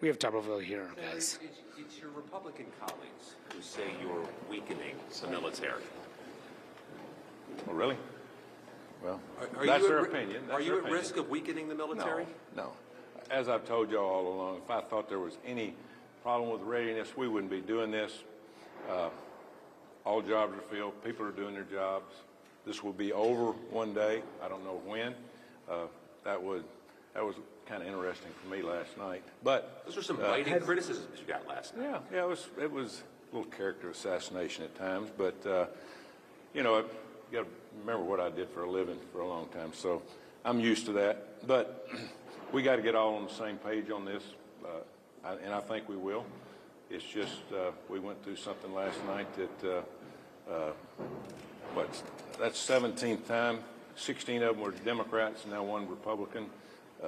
We have Tuberville here, Senator, guys. It's, it's your Republican colleagues who say you're weakening the military. Oh, really? Well, Are that's you their at, opinion. That's Are you at opinion. risk of weakening the military? No, no. As I've told y'all all along, if I thought there was any problem with readiness, we wouldn't be doing this. Uh, all jobs are filled. People are doing their jobs. This will be over one day. I don't know when. Uh, that was that was kind of interesting for me last night. But Those are some biting criticisms you got last night. yeah, yeah, it was it was a little character assassination at times, but uh, you know, you got to remember what I did for a living for a long time, so I'm used to that. But we got to get all on the same page on this, uh, I, and I think we will. It's just uh, we went through something last night that uh, uh, what that's 17th time. 16 of them were Democrats, and now one Republican. Uh,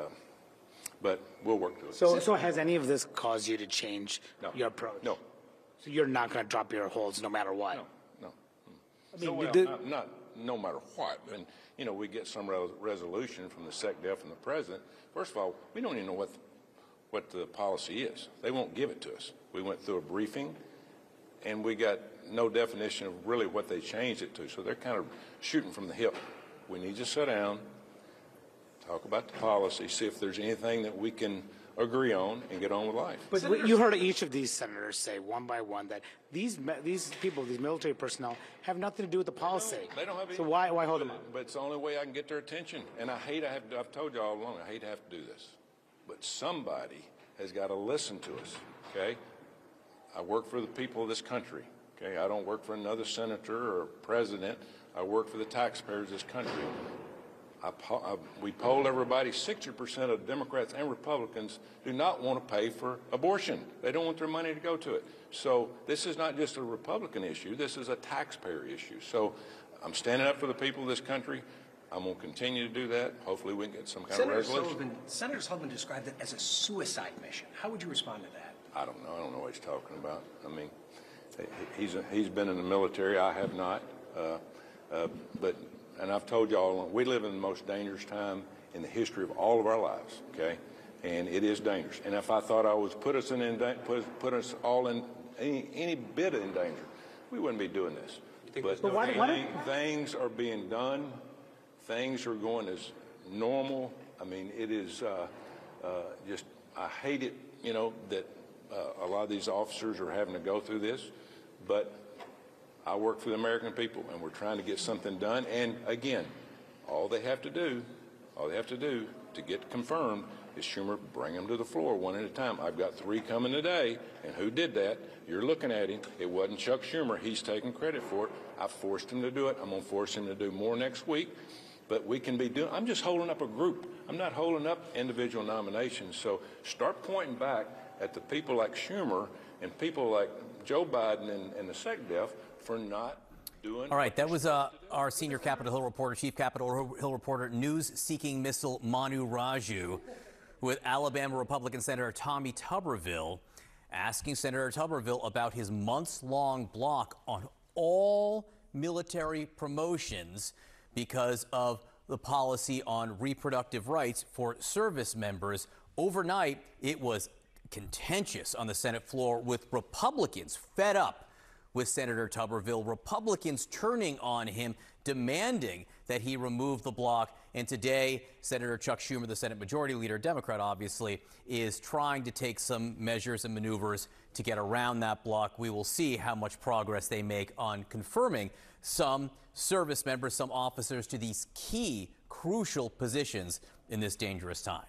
but we'll work through it. So, so has any of this caused you to change No. your approach? No. So you're not going to drop your holds no matter what? No, no. I mean, So, well, did- not, not no matter what. And, you know, we get some res- resolution from the SecDef and the president. First of all, we don't even know what, what the policy is. They won't give it to us. We went through a briefing, and we got no definition of really what they changed it to. So they're kind of shooting from the hip. We need to sit down, talk about the policy, see if there's anything that we can agree on, and get on with life. But what- you heard each of these senators say one by one that these me- these people, these military personnel, have nothing to do with the policy. They don't have any. So why why hold them up? But it's the only way I can get their attention. And I hate, I have, I've told you all along, I hate to have to do this. But somebody has got to listen to us, okay? I work for the people of this country, okay? I don't work for another senator or president. I work for the taxpayers of this country. I, I, we polled everybody. 60% of Democrats and Republicans do not want to pay for abortion. They don't want their money to go to it. So this is not just a Republican issue. This is a taxpayer issue. So I'm standing up for the people of this country. I'm going to continue to do that. Hopefully, we can get some kind Senator of resolution. Sullivan, Senator Sullivan described it as a suicide mission. How would you respond to that? I don't know. I don't know what he's talking about. I mean, he- he's he's been in the military. I have not. Uh, uh, but and I've told y'all, we live in the most dangerous time in the history of all of our lives. Okay, and it is dangerous. And if I thought I was put us in, in put put us all in any any bit in danger, we wouldn't be doing this. think But, there's no why- why things are being done. Things are going as normal. I mean, it is uh, uh, just, I hate it, you know, that uh, a lot of these officers are having to go through this, but I work for the American people, and we're trying to get something done. And again, all they have to do, all they have to do to get confirmed is Schumer bring them to the floor one at a time. I've got three coming today, and who did that? You're looking at him. It wasn't Chuck Schumer. He's taking credit for it. I forced him to do it. I'm going to force him to do more next week. But we can be doing. I'm just holding up a group. I'm not holding up individual nominations. So start pointing back at the people like Schumer and people like Joe Biden and, and the SecDef for not doing. All right, that was uh, our senior Capitol Hill reporter, chief Capitol Hill reporter, news-seeking missile Manu Raju, with Alabama Republican Senator Tommy Tuberville, asking Senator Tuberville about his months-long block on all military promotions because of the policy on reproductive rights for service members. Overnight, it was contentious on the Senate floor with Republicans fed up with Senator Tuberville, Republicans turning on him, demanding that he remove the block. And today, Senator Chuck Schumer, the Senate Majority Leader, Democrat obviously, is trying to take some measures and maneuvers to get around that block. We will see how much progress they make on confirming some service members, some officers to these key, crucial positions in this dangerous time.